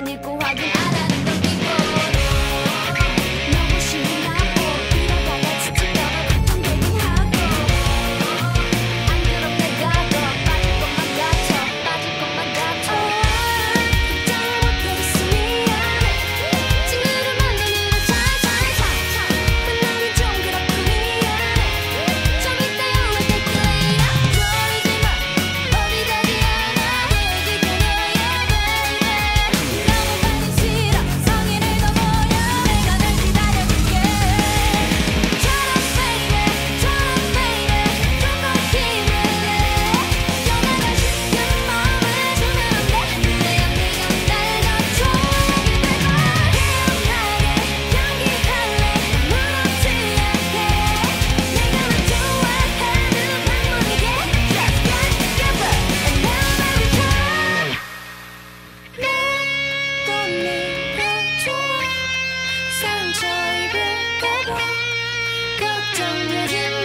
manier don't